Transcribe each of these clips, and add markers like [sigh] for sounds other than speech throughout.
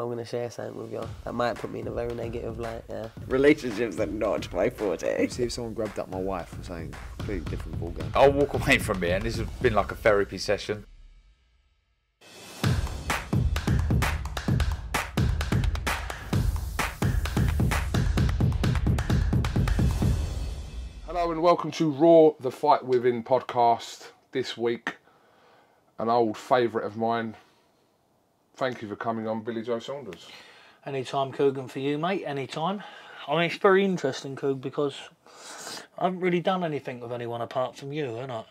sure I'm going to share something with y'all That might put me in a very negative light, yeah. Relationships are not my forte. See if someone grabbed up my wife or something. Completely different ballgame. I'll walk away from here, and this has been like a therapy session. Hello and welcome to Raw the Fight Within podcast. This week, an old favourite of mine. Thank you for coming on, Billy Joe Saunders. Anytime, Kugan, for you, mate. Anytime. I mean, it's very interesting, Coog, because I haven't really done anything with anyone apart from you, have I?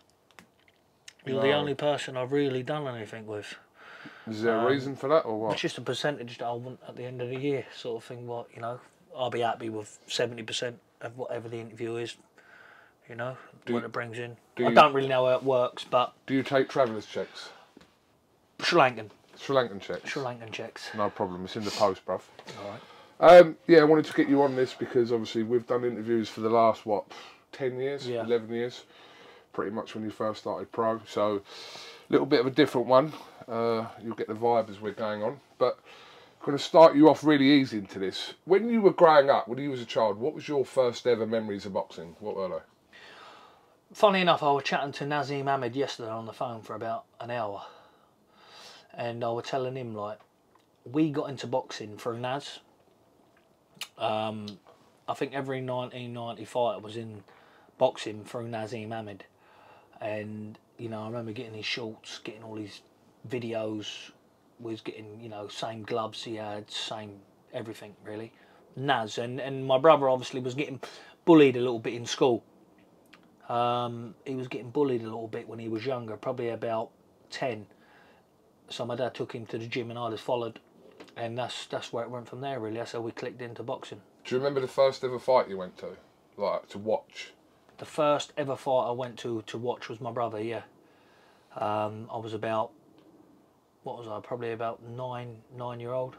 You're the only person I've really done anything with. Is there a um, reason for that or what? It's just a percentage that I want at the end of the year, sort of thing. What you know, I'll be happy with seventy percent of whatever the interview is. You know, Do what you- it brings in. do I you- don't really know how it works, but Do you take travellers' checks? Sri Lankan, Sri Lankan checks? Sri Lankan checks. No problem, it's in the post, bruv. Alright. Um, yeah, I wanted to get you on this because obviously we've done interviews for the last, what, 10 years? Yeah. 11 years? Pretty much when you first started pro. So, a little bit of a different one. Uh, you'll get the vibe as we're going on. But I'm going to start you off really easy into this. When you were growing up, when you was a child, what was your first ever memories of boxing? What were they? Funny enough, I was chatting to Naseem Hamed yesterday on the phone for about an hour, and I was telling him like we got into boxing through Naz. Um, I think every 1990 fighter was in boxing through Naseem Hamed, and you know I remember getting his shorts, getting all his videos, was getting you know same gloves he had, same everything really. Naz and and my brother obviously was getting bullied a little bit in school. Um, he was getting bullied a little bit when he was younger, probably about ten. So my dad took him to the gym, and I just followed, and that's that's where it went from there. Really, that's how we clicked into boxing. Do you remember the first ever fight you went to? Like, to watch? The first ever fight I went to to watch was my brother. Yeah, um, I was about what was I? Probably about nine nine year old.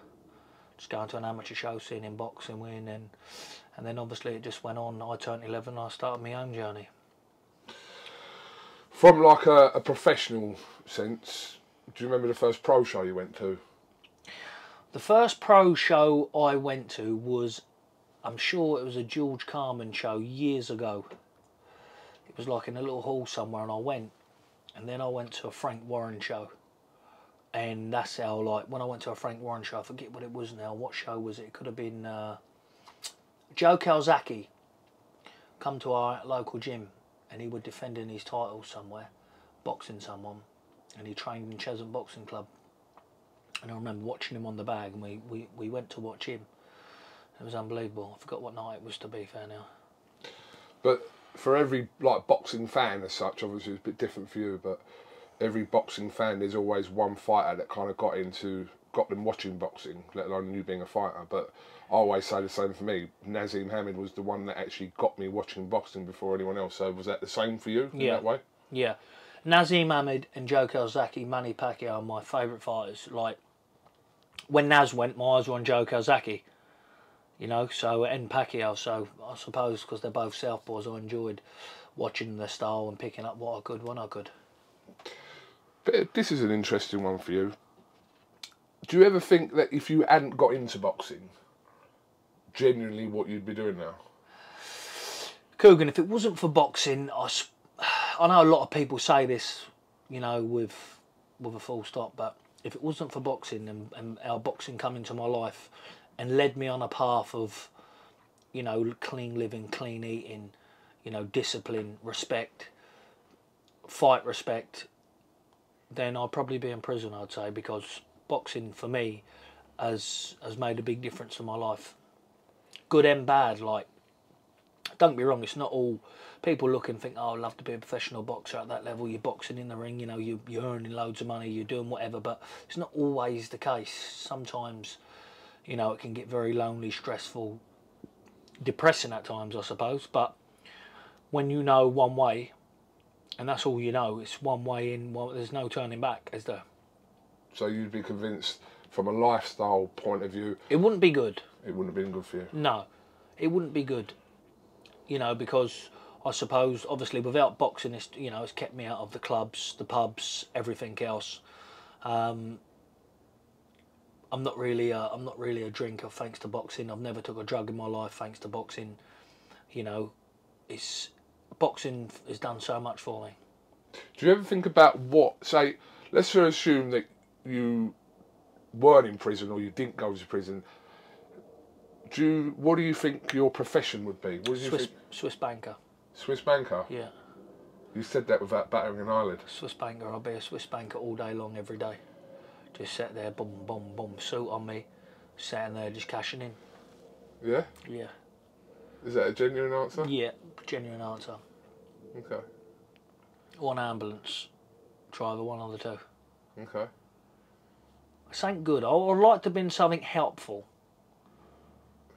Just going to an amateur show, seeing him box and win, and and then obviously it just went on. I turned eleven. I started my own journey. From like a, a professional sense, do you remember the first pro show you went to? The first pro show I went to was, I'm sure it was a George Carmen show years ago. It was like in a little hall somewhere, and I went, and then I went to a Frank Warren show, and that's how like when I went to a Frank Warren show, I forget what it was now. What show was it? It could have been uh, Joe Calzaghe. Come to our local gym, and he was defending his title somewhere, boxing someone, and he trained in Cheshunt Boxing Club. And I remember watching him on the bag, and we, we, we went to watch him. It was unbelievable. I forgot what night it was, to be fair now. But for every like boxing fan as such, obviously it's a bit different for you, but every boxing fan there's always one fighter that kind of got into got them watching boxing, let alone you being a fighter. But I always say the same for me. Naseem Hamed was the one that actually got me watching boxing before anyone else. So was that the same for you in Yeah. that way? Yeah. Naseem Hamed and Joe Calzaghe, Manny Pacquiao are my favourite fighters. Like, when Naz went, my eyes were on Joe Calzaghe. You know, so, and Pacquiao. So, I suppose because they're both Southpaws, I enjoyed watching their style and picking up what I could when I could. But uh, this is an interesting one for you. Do you ever think that if you hadn't got into boxing, genuinely what you'd be doing now? Kugan, if it wasn't for boxing, I, I know a lot of people say this, you know, with with a full stop, but if it wasn't for boxing and, and our boxing come into my life and led me on a path of, you know, clean living, clean eating, you know, discipline, respect, fight respect, then I'd probably be in prison, I'd say, because boxing for me has has made a big difference in my life. Good and bad, like don't be wrong, it's not all people look and think, oh, I'd love to be a professional boxer at that level. You're boxing in the ring, you know, you, you're earning loads of money, you're doing whatever, but it's not always the case. Sometimes, you know, it can get very lonely, stressful, depressing at times, I suppose. But when you know one way, and that's all you know, it's one way in, well, there's no turning back, is there? So you'd be convinced from a lifestyle point of view, It wouldn't be good. it wouldn't have been good for you. No, it wouldn't be good. You know, because I suppose obviously without boxing, it's you know it's kept me out of the clubs, the pubs, everything else. Um, I'm not really a, I'm not really a drinker thanks to boxing. I've never took a drug in my life thanks to boxing. You know, it's boxing has done so much for me. Do you ever think about what, say, let's assume that you weren't in prison or you didn't go to prison. Do you, what do you think your profession would be? What do you Swiss? Swiss banker. Swiss banker. Yeah, You said that without battering an eyelid. Swiss banker. I'll be a Swiss banker all day long, every day. Just sat there, boom, boom, boom, suit on me, sitting there just cashing in. Yeah. Yeah, Is that a genuine answer? yeah, genuine answer. Okay. One ambulance driver, one of the two. Okay. Something good. I would like to have been something helpful.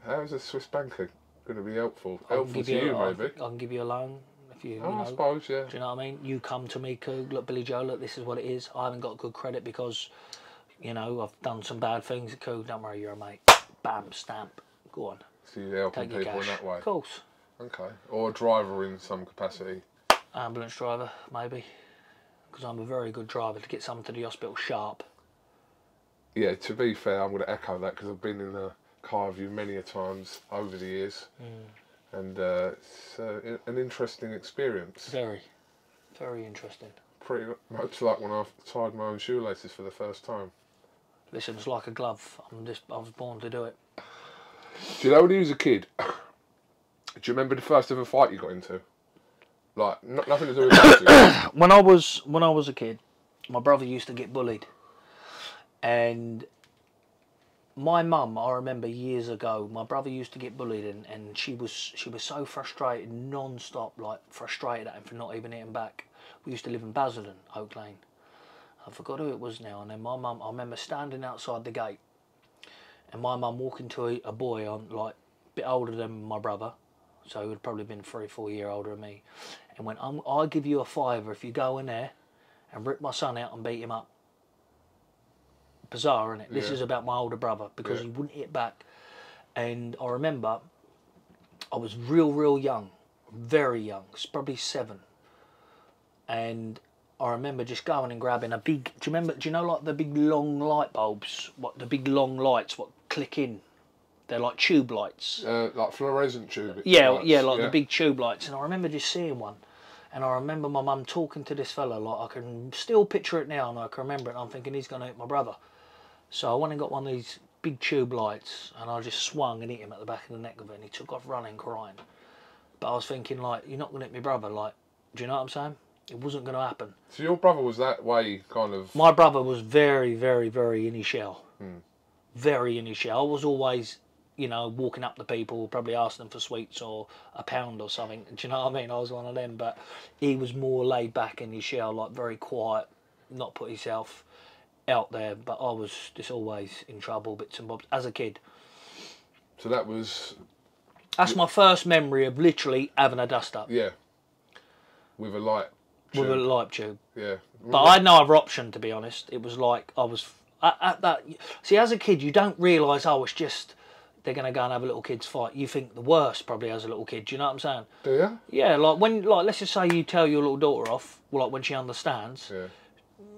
How is a Swiss banker going to be helpful? I can Helpful give to you, a- maybe. I can give you a loan if you, you Oh, I know. suppose, yeah. Do you know what I mean? You come to me, Coog, look, Billy Joe, look, this is what it is. I haven't got good credit because, you know, I've done some bad things. Coog, don't worry, you're a mate. Bam, stamp. Go on, So you're helping take people in that way. Of course. Okay. Or a driver in some capacity. Ambulance driver, maybe. Because I'm a very good driver to get someone to the hospital sharp. Yeah, to be fair, I'm going to echo that because I've been in a car with you many a times over the years. Mm. And uh, it's uh, an interesting experience. Very, very interesting. Pretty much like when I tied my own shoelaces for the first time. Listen, it's like a glove. I'm just, I was born to do it. Do you know when you was a kid? [coughs] Do you remember the first ever fight you got into? Like, no, nothing to do with [coughs] when I was when I was a kid, my brother used to get bullied, and my mum, I remember years ago, my brother used to get bullied, and, and she was she was so frustrated, non-stop, like frustrated at him for not even hitting back. We used to live in Basildon, Oak Lane. I forgot who it was now, and then my mum, I remember standing outside the gate, and my mum walking to a, a boy on like a bit older than my brother, so he would probably been three, four year older than me, and went, I'm, I'll give you a fiver if you go in there and rip my son out and beat him up. Bizarre, isn't it? This Yeah. is about my older brother because Yeah. he wouldn't hit back. And I remember I was real, real young, very young, probably seven. And I remember just going and grabbing a big. Do you remember? Do you know like the big long light bulbs? What the big long lights? What click in? They're like tube lights. uh, like fluorescent tube. Yeah, lights, yeah, like the big tube lights. And I remember just seeing one. And I remember my mum talking to this fella, like I can still picture it now and I can remember it. I'm thinking he's going to hit my brother. So I went and got one of these big tube lights and I just swung and hit him at the back of the neck of it. And he took off running, crying. But I was thinking, like, you're not going to hit my brother. Like, do you know what I'm saying? It wasn't going to happen. So your brother was that way, kind of. My brother was very, very, very in his shell. Very in his shell. I was always, you know, walking up to people, probably asking them for sweets or a pound or something. [laughs] Do you know what I mean? I was one of them, but he was more laid back in his shell, like very quiet, not put himself out there. But I was just always in trouble, bits and bobs, as a kid. So that was That's my first memory of literally having a dust up yeah, with a light. with a light tube. yeah. But I had no other option, to be honest. It was like I was at, at that. See, as a kid, you don't realise. Oh, it's just they're going to go and have a little kids fight. You think the worst probably as a little kid. Do you know what I'm saying? Do you? Yeah, like when, like let's just say you tell your little daughter off, well, like when she understands, Yeah.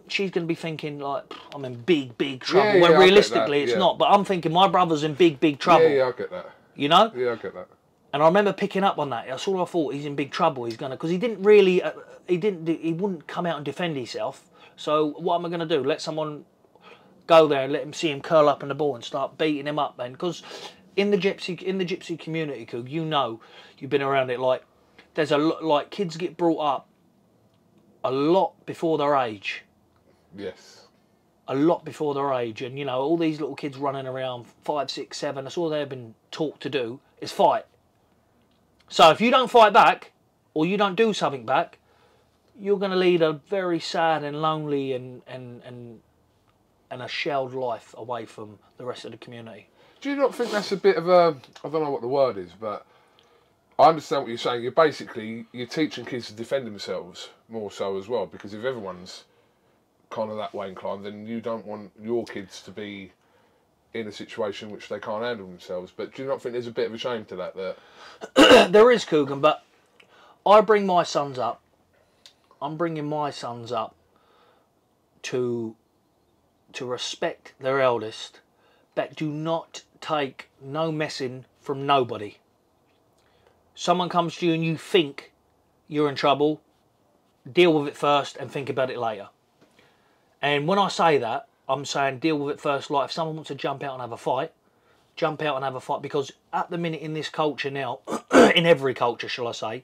She's going to be thinking like I'm in big, big trouble. Yeah, yeah, when realistically, it's yeah. not. But I'm thinking my brother's in big, big trouble. Yeah, yeah, I get that. You know. Yeah, I get that. And I remember picking up on that. That's all I thought. He's in big trouble. He's gonna because he didn't really, uh, he didn't, do- he wouldn't come out and defend himself. So what am I gonna do? Let someone go there and let him see him curl up in the ball and start beating him up then? Because in the gypsy in the gypsy community, Coog, you know, you've been around it. Like there's a lot like kids get brought up a lot before their age Yes. a lot before their age, and you know all these little kids running around five, six, seven. That's all they've been taught to do is fight. So if you don't fight back, or you don't do something back, you're going to lead a very sad and lonely and and and and a shelled life away from the rest of the community. Do you not think that's a bit of a? I don't know what the word is, but I understand what you're saying. You're basically you're teaching kids to defend themselves more so as well, because if everyone's kind of that way inclined, then you don't want your kids to be in a situation which they can't handle themselves. But do you not think there's a bit of a shame to that? That [coughs] there is Kugan, but I bring my sons up. I'm bringing my sons up to to respect their eldest but do not take no messing from nobody. Someone comes to you and you think you're in trouble, deal with it first and think about it later. And when I say that, I'm saying deal with it first. Like if someone wants to jump out and have a fight, jump out and have a fight because at the minute in this culture now, [clears throat] in every culture, shall I say,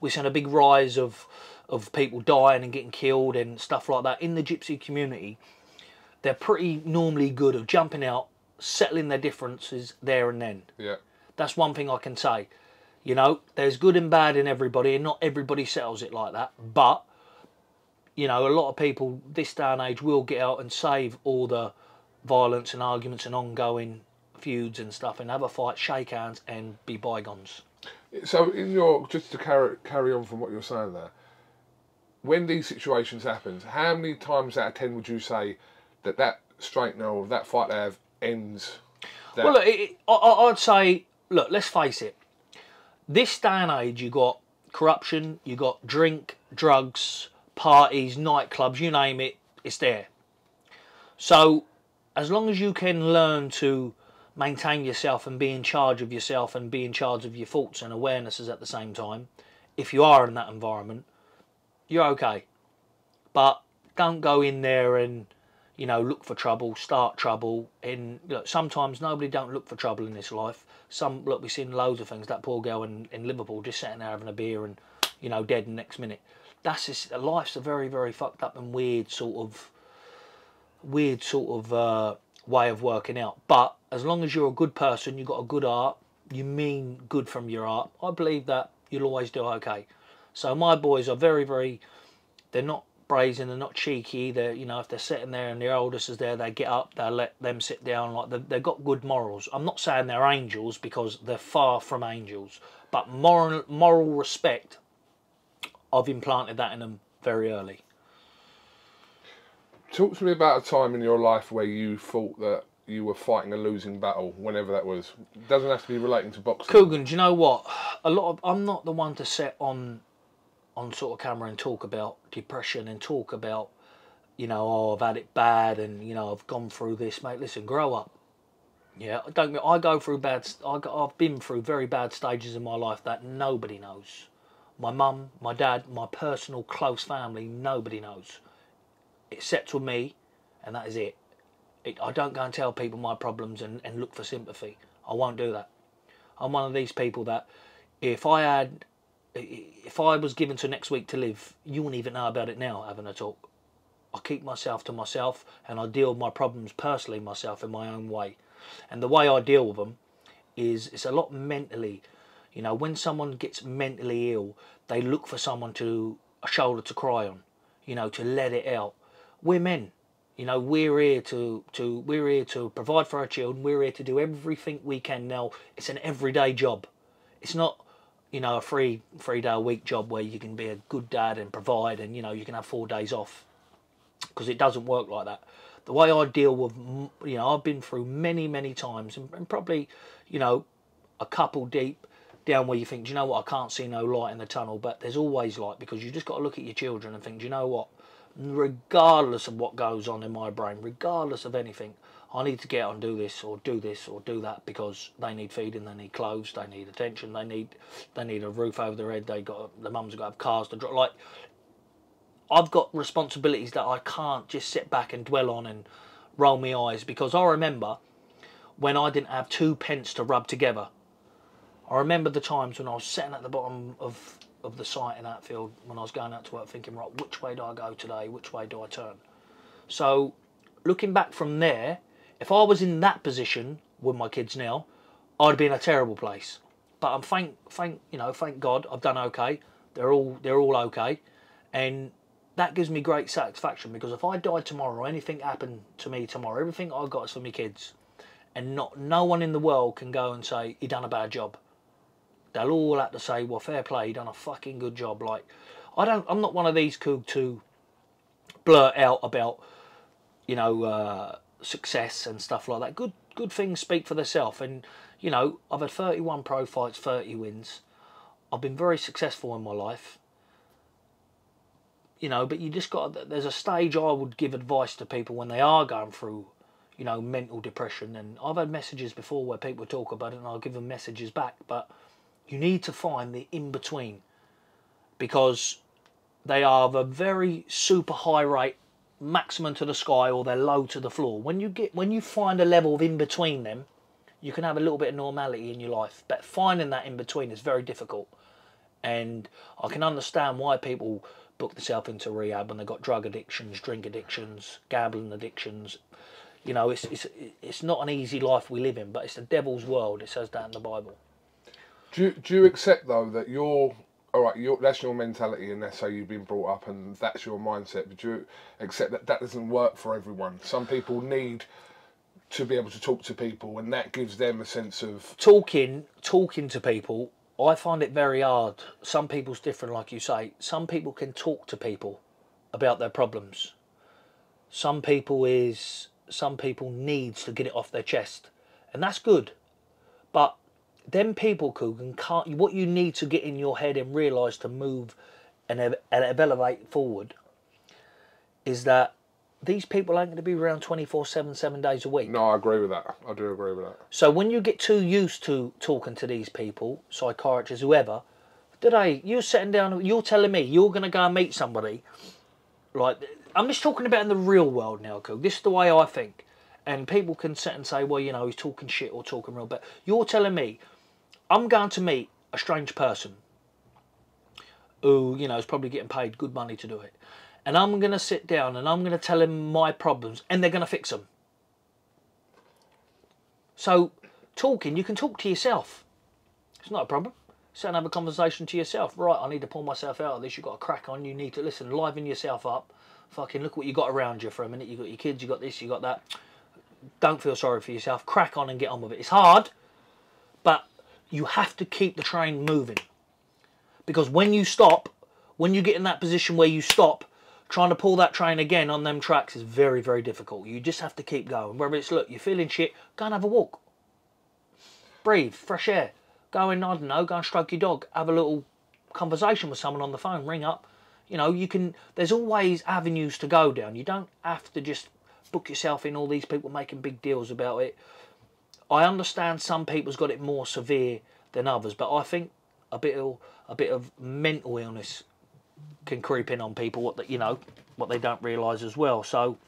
we're seeing a big rise of of people dying and getting killed and stuff like that. In the gypsy community, they're pretty normally good of jumping out, settling their differences there and then. Yeah. That's one thing I can say. You know, there's good and bad in everybody, and not everybody settles it like that. But, you know, a lot of people this day and age will get out and save all the violence and arguments and ongoing feuds and stuff and have a fight, shake hands, and be bygones. So, in your just to carry carry on from what you're saying there, when these situations happen, how many times out of ten would you say that that straightener or that fight they have ends? That, Well, look, it, it, I- I'd say, look, let's face it. This day and age, you got corruption, you got drink, drugs, parties, nightclubs, you name it, it's there. So, as long as you can learn to maintain yourself and be in charge of yourself and be in charge of your thoughts and awarenesses at the same time, if you are in that environment, you're okay. But don't go in there and you know look for trouble, start trouble. And look, sometimes nobody don't look for trouble in this life. Some look, we've seen loads of things. That poor girl in, in Liverpool just sitting there having a beer and you know dead the next minute. That's just life's a very very fucked up and weird sort of weird sort of uh, way of working out. But as long as you're a good person, you've got a good art, you mean good from your art, I believe that you'll always do okay. So my boys are very, very, they're not brazen, they're not cheeky. They're, you know, if they're sitting there and their oldest is there, they get up, they let them sit down. Like they've, they've got good morals. I'm not saying they're angels because they're far from angels, but moral, moral respect, I've implanted that in them very early. Talk to me about a time in your life where you thought that you were fighting a losing battle, whenever that was. It doesn't have to be relating to boxing. Kugan, do you know what? A lot of I'm not the one to sit on on sort of camera and talk about depression and talk about you know oh I've had it bad and you know I've gone through this, mate. Listen, grow up. Yeah, don't. I go through bad. I go, I've been through very bad stages in my life that nobody knows. My mum, my dad, my personal close family, nobody knows, except for me, and that is it. it. I don't go and tell people my problems and, and look for sympathy. I won't do that. I'm one of these people that if I had, if I was given to next week to live, you wouldn't even know about it now having a talk. I keep myself to myself and I deal with my problems personally myself in my own way. And the way I deal with them is it's a lot mentally. You know, when someone gets mentally ill, they look for someone to a shoulder to cry on, you know, to let it out. We're men. You know, we're here to, to we're here to provide for our children. We're here to do everything we can. Now, it's an everyday job. It's not, you know, a free three day a week job where you can be a good dad and provide, and you know you can have four days off, because it doesn't work like that. The way I deal with, you know, I've been through many many times, and, and probably, you know, a couple deep down where you think, do you know what, I can't see no light in the tunnel, but there's always light because you just got to look at your children and think, do you know what, regardless of what goes on in my brain, regardless of anything, I need to get on do this or do this or do that because they need feeding, they need clothes, they need attention, they need they need a roof over their head, they got the mums got to have cars to drive. Like I've got responsibilities that I can't just sit back and dwell on and roll my eyes because I remember when I didn't have two pence to rub together. I remember the times when I was sitting at the bottom of of the site in Hatfield when I was going out to work thinking, right, which way do I go today? Which way do I turn? So looking back from there, if I was in that position with my kids now, I'd be in a terrible place. But I'm thank thank you know, thank God I've done okay. They're all they're all okay. And that gives me great satisfaction because if I died tomorrow or anything happened to me tomorrow, everything I've got is for my kids. And not no one in the world can go and say he done a bad job. They'll all have to say, "Well, fair play, done a fucking good job." Like, I don't. I'm not one of these cool to blurt out about, you know, uh, success and stuff like that. Good, good things speak for themselves. And you know, I've had 31 pro fights, 30 wins. I've been very successful in my life. You know, but you just got. There's a stage I would give advice to people when they are going through, you know, mental depression. And I've had messages before where people talk about it, and I'll give them messages back. But you need to find the in between because they are a very super high rate maximum to the sky or they're low to the floor. When you get when you find a level of in between them you can have a little bit of normality in your life but finding that in between is very difficult. And i can understand why people book themselves into rehab when they've got drug addictions drink addictions gambling addictions. You know it's it's it's not an easy life we live in but it's the devil's world it says that in the bible Do you, do you accept though that you're all right? You're, that's your mentality, and that's how you've been brought up, and that's your mindset. But do you accept that that doesn't work for everyone? Some people need to be able to talk to people, and that gives them a sense of talking talking to people i find it very hard some people's different like you say some people can talk to people about their problems some people is some people needs to get it off their chest and that's good but them people Kugan can't what you need to get in your head and realize to move and, elevate forward is that these people ain't going to be around 24 7 7 days a week no. I agree with that. I do agree with that. so when you get too used to talking to these people, psychiatrists, whoever, today you're sitting down, you're telling me you're going to go and meet somebody. Like I'm just talking about in the real world now, Cool. This is the way I think, and people can sit and say, well, you know, he's talking shit or talking real, but you're telling me I'm going to meet a strange person who, you know, is probably getting paid good money to do it, and I'm going to sit down and I'm going to tell him my problems, and they're going to fix them. So, talking, you can talk to yourself. It's not a problem. Sit and have a conversation to yourself. Right, I need to pull myself out of this. You've got a crack on. You need to listen, liven yourself up. Fucking look what you got around you for a minute. You got your kids, you got this, you got that. Don't feel sorry for yourself. Crack on and get on with it. It's hard, but you have to keep the train moving. Because when you stop, when you get in that position where you stop, trying to pull that train again on them tracks is very, very difficult. You just have to keep going. Whether it's, look, you're feeling shit, go and have a walk. Breathe, fresh air. Go and, I don't know, go and stroke your dog. Have a little conversation with someone on the phone, ring up. You know, you can, there's always avenues to go down. You don't have to just book yourself in all these people making big deals about it. I understand some people's got it more severe than others, but I think a bit of a bit of mental illness can creep in on people what that you know what they don't realise as well. So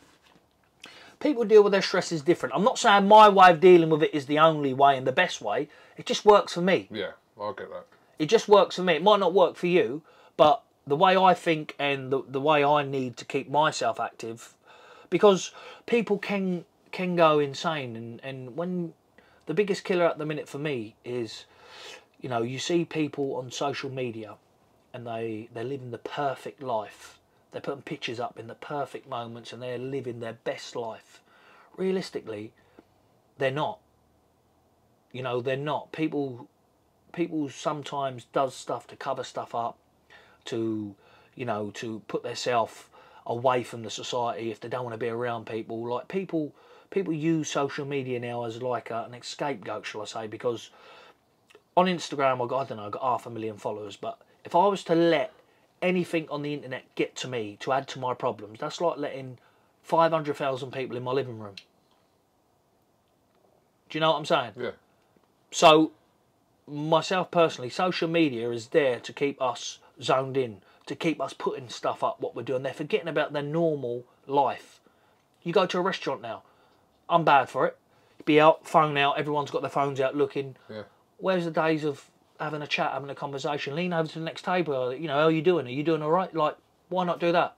people deal with their stress is different. I'm not saying my way of dealing with it is the only way and the best way. It just works for me. Yeah, I get that. It just works for me. It might not work for you, but the way I think and the, the way I need to keep myself active, because people can can go insane, and, and when the biggest killer at the minute for me is, you know, you see people on social media, and they they're living the perfect life. They're putting pictures up in the perfect moments, and they're living their best life. Realistically, they're not. You know, they're not. People people sometimes does stuff to cover stuff up to you know to put themselves away from the society if they don't want to be around people like people people use social media now as like a, an scapegoat shall i say because on instagram i got i don't know i got half a million followers but if i was to let anything on the internet get to me to add to my problems that's like letting 500000 people in my living room do you know what i'm saying Yeah. so, myself personally, social media is there to keep us zoned in, to keep us putting stuff up what we're doing. They're forgetting about their normal life. You go to a restaurant now, I'm bad for it. Be out, phone out, everyone's got their phones out looking. Yeah. Where's the days of having a chat, having a conversation? Lean over to the next table. You know, how are you doing? Are you doing all right? Like, why not do that?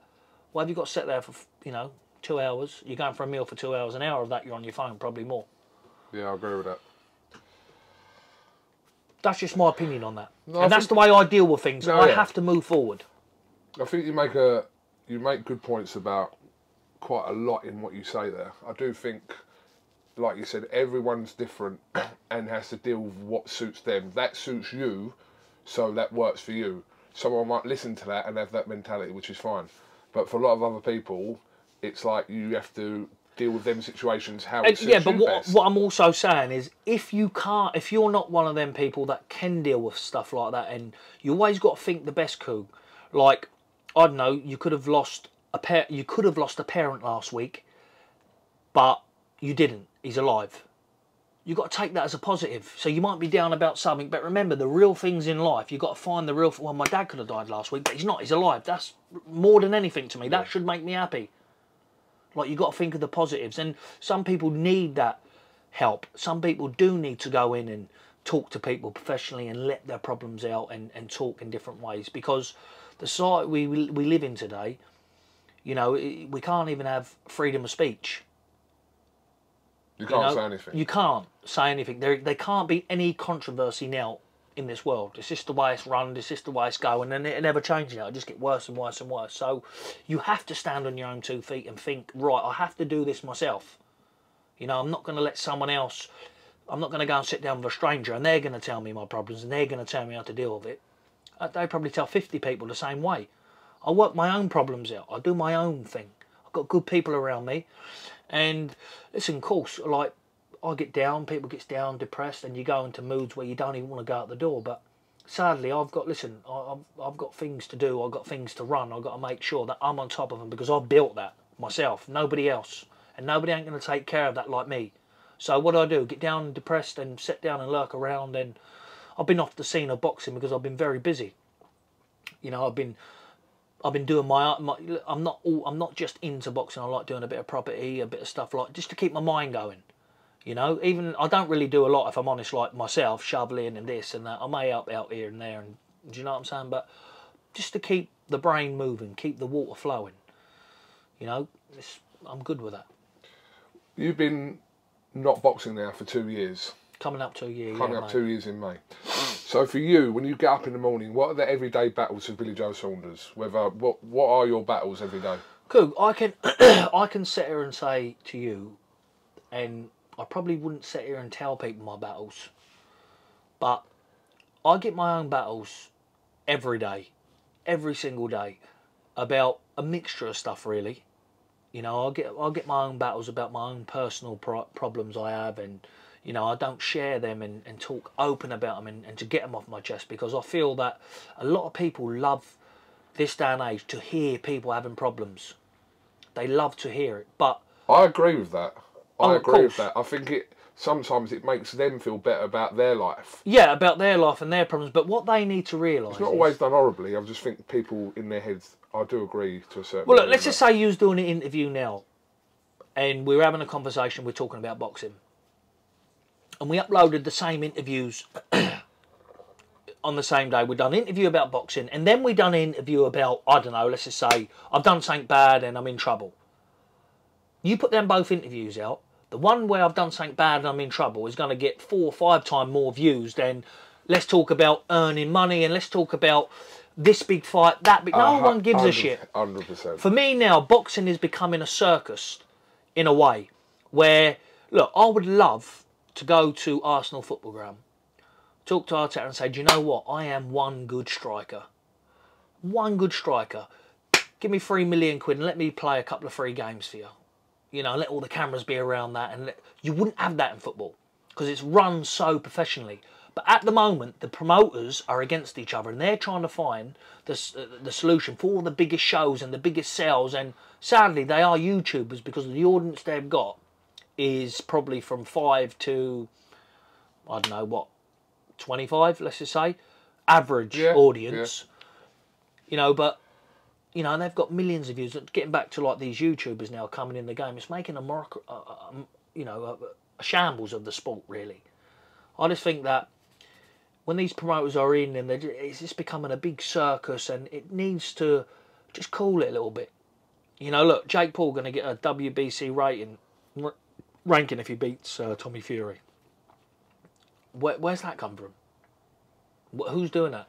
Why have you got to sit there for, you know, two hours? You're going for a meal for two hours. An hour of that, you're on your phone, probably more. Yeah, I agree with that. That's just my opinion on that. No, I and that's think- the way I deal with things. No, I yeah. have to move forward. I think you make a you make good points about quite a lot in what you say there. I do think, like you said, everyone's different [clears throat] and has to deal with what suits them. That suits you, so that works for you. Someone might listen to that and have that mentality, which is fine. But for a lot of other people, it's like you have to deal with them situations how it Uh, yeah, but what, best. what I'm also saying is if you can't, if you're not one of them people that can deal with stuff like that, and you always got to think the best coup. Like, I don't know, you could have lost a pair, you could have lost a parent last week, but you didn't. He's alive. You've got to take that as a positive. So you might be down about something, but remember the real things in life. You've got to find the real. Well, my dad could have died last week, but he's not. He's alive. That's more than anything to me. That should make me happy. Like you've got to think of the positives, and some people need that help. Some people do need to go in and talk to people professionally and let their problems out and, and talk in different ways because the society we we live in today, you know, we can't even have freedom of speech. You You can't know? say anything. You can't say anything. There, there can't be any controversy now in this world. It's just the way it's run. It's just the way it's going, and it never changes. It'll just get worse and worse and worse. So, you have to stand on your own two feet and think. Right, I have to do this myself. You know, I'm not going to let someone else. I'm not going to go and sit down with a stranger, and they're going to tell me my problems, and they're going to tell me how to deal with it. Uh, They probably tell 50 people the same way. I work my own problems out. I do my own thing. I've got good people around me. And listen, of course, like I get down, people gets down, depressed, and you go into moods where you don't even want to go out the door. But sadly, I've got listen, I- I've, I've got things to do. I've got things to run. I've got to make sure that I'm on top of them because I've built that myself. Nobody else, and nobody ain't going to take care of that like me. So what do I do? Get down depressed and sit down and lurk around. And I've been off the scene of boxing because I've been very busy. You know, I've been I've been doing my, my I'm not all I'm not just into boxing. I like doing a bit of property, a bit of stuff like just to keep my mind going. You know, even I don't really do a lot if I'm honest, like myself, shoveling and this and that. I may help out here and there, and do you know what I'm saying? But just to keep the brain moving, keep the water flowing. You know, it's, I'm good with that. You've been not boxing now for two years. Coming up to a year, Coming yeah, up mate. two years in May. So for you, when you get up in the morning, what are the everyday battles of Billy Joe Saunders? Whether what what are your battles every day? Cool. I can [clears throat] I can sit here and say to you, and I probably wouldn't sit here and tell people my battles, but I get my own battles every day, every single day, about a mixture of stuff really. You know, I get I get my own battles about my own personal pro- problems I have, and you know I don't share them and, and talk open about them and, and to get them off my chest because I feel that a lot of people love this day and age to hear people having problems. They love to hear it, but I agree with that. Oh, I of agree with that. I think it sometimes it makes them feel better about their life. yeah, about their life and their problems. But what they need to realise It's not is, always done horribly. I just think people in their heads. I do agree to a certain. well, look, let's just say you was doing an interview now, and we're having a conversation. We're talking about boxing, and we uploaded the same interviews [clears throat] on the same day. We done an interview about boxing, and then we done an interview about I don't know. Let's just say I've done something bad and I'm in trouble. You put them both interviews out. The one where I've done something bad and I'm in trouble is going to get four or five times more views than let's talk about earning money and let's talk about this big fight, that big. No Uh, one gives a 100 shit. Hundred percent. For me now, boxing is becoming a circus in a way where, look, I would love to go to Arsenal football ground, talk to Arteta and say, do you know what? I am one good striker. One good striker. Give me three million quid and let me play a couple of free games for you. You know, let all the cameras be around that. And let, you wouldn't have that in football because it's run so professionally. But at the moment, the promoters are against each other and they're trying to find the, uh, the solution for all the biggest shows and the biggest sales. And sadly, they are YouTubers because of the audience they've got is probably from five to, I don't know what, 25, let's just say, average Yeah, audience. You know, but you know, and they've got millions of views. Getting back to like these YouTubers now coming in the game, it's making a um, you know, a, a shambles of the sport. Really, I just think that when these promoters are in, and they're it's just becoming a big circus, and it needs to just cool it a little bit. You know, look, Jake Paul going to get a WBC rating ranking if he beats uh, Tommy Fury. Where, where's that come from? Who's doing that?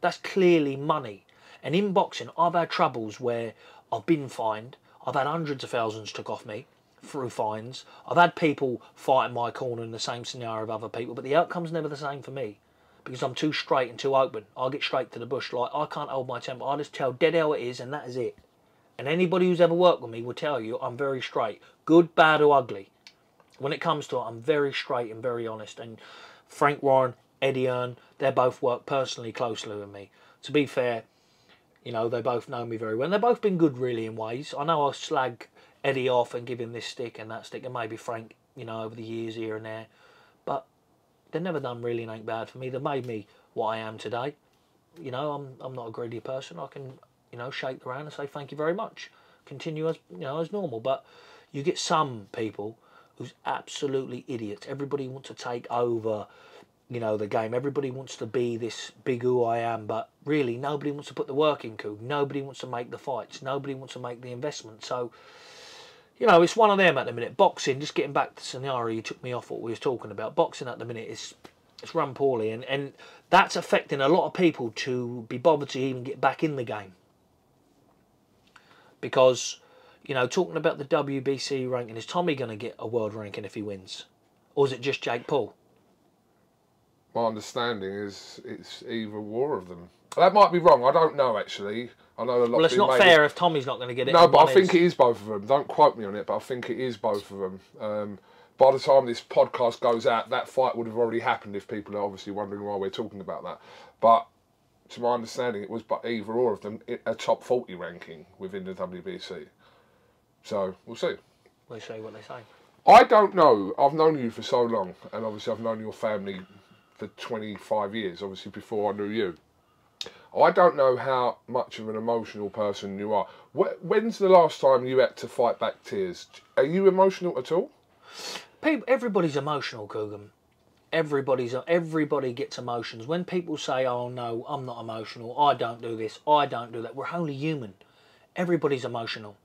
That's clearly money. And in boxing, I've had troubles where I've been fined. I've had hundreds of thousands took off me through fines. I've had people fight in my corner in the same scenario of other people, but the outcome's never the same for me because I'm too straight and too open. I get straight to the bush. Like I can't hold my temper. I just tell dead how it is, and that is it. And anybody who's ever worked with me will tell you I'm very straight, good, bad, or ugly. When it comes to it, I'm very straight and very honest. And Frank Warren, Eddie Hearn, they both work personally closely with me. To be fair, You know, they both know me very well. And they've both been good, really, in ways. I know I slag Eddie off and give him this stick and that stick, and maybe Frank, you know, over the years here and there. But they've never done really anything bad for me. They've made me what I am today. You know, I'm I'm not a greedy person. I can, you know, shake the hand and say thank you very much. Continue as you know as normal. But you get some people who's absolutely idiots. Everybody wants to take over, you know, the game. Everybody wants to be this big who I am, but really nobody wants to put the work in. Cool. Nobody wants to make the fights. Nobody wants to make the investment. So. You know, it's one of them at the minute. Boxing, just getting back to the scenario you took me off what we was talking about. Boxing at the minute is it's run poorly, and, and that's affecting a lot of people to be bothered to even get back in the game. Because, you know, talking about the WBC ranking, is Tommy going to get a world ranking if he wins? Or is it just Jake Paul? My understanding is it's either war of them. That might be wrong. I don't know actually. I know a lot. Well, it's not fair if Tommy's not going to get it. No, but I one think is. it is both of them. Don't quote me on it, but I think it is both of them. Um, by the time this podcast goes out, that fight would have already happened. If people are obviously wondering why we're talking about that, but to my understanding, it was but either or of them a top forty ranking within the WBC. So we'll see. We'll see what they say. I don't know. I've known you for so long, and obviously I've known your family for 25 years, obviously before I knew you. I don't know how much of an emotional person you are. When's the last time you had to fight back tears? Are you emotional at all? People, everybody's emotional, Kugan. Everybody's everybody gets emotions. When people say, "Oh no, I'm not emotional. I don't do this. I don't do that," we're only human. Everybody's emotional.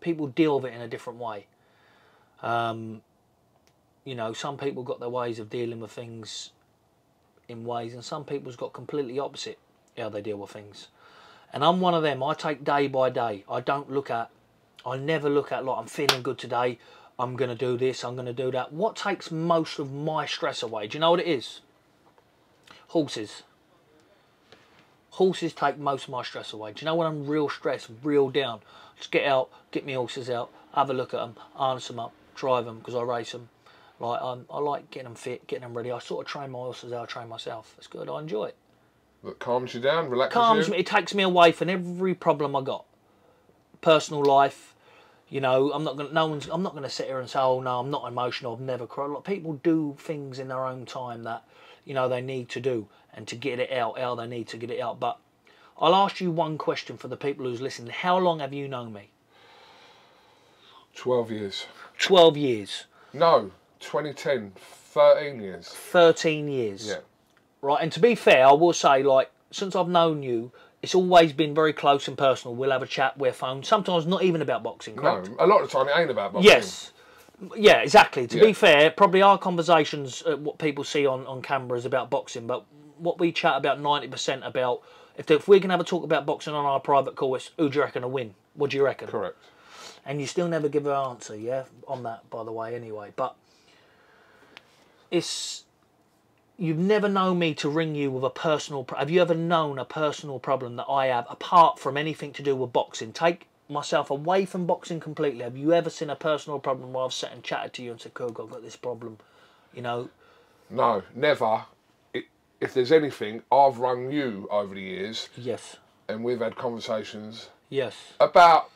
People deal with it in a different way. Um, you know, some people got their ways of dealing with things in ways, and some people's got completely opposite how they deal with things. And I'm one of them. I take day by day. I don't look at. I never look at like I'm feeling good today. I'm going to do this, I'm going to do that. What takes most of my stress away? Do you know what it is? Horses. Horses take most of my stress away. Do you know when I'm real stressed, real down? Just get out, get my horses out, have a look at them, harness them up, drive them because I race them. Like um, I like getting them fit, getting them ready. I sort of train my horses how I train myself. It's good. I enjoy it. That calms you down, relaxes you Calms you? me. It takes me away from every problem I got. Personal life, you know, I'm not gonna. No one's. I'm not gonna sit here and say, "Oh no, I'm not emotional. I've never cried." Like people do things in their own time that, you know, they need to do, and to get it out, how they need to get it out. But I'll ask you one question for the people who's listening. How long have you known me? 12 years. Twelve years, No, 2010, 13 years. thirteen years. Yeah. Right, and to be fair, I will say, like, since I've known you, it's always been very close and personal. We'll have a chat, we're phone. Sometimes not even about boxing, correct? No, a lot of the time it ain't about boxing. Yes. Yeah, exactly. To Yeah. be fair, probably our conversations, uh, what people see on, on camera is about boxing, but what we chat about 90% about, if, if we can have a talk about boxing on our private call, it's who do you reckon will win? What do you reckon? Correct. And you still never give an answer, yeah, on that, by the way, anyway. But it's you've never known me to ring you with a personal. Have you ever known a personal problem that I have apart from anything to do with boxing? Take myself away from boxing completely. Have you ever seen a personal problem where I've sat and chatted to you and said, "Kirk, I've got this problem," you know? No, never. I if there's anything, I've rung you over the years Yes, and we've had conversations yes. about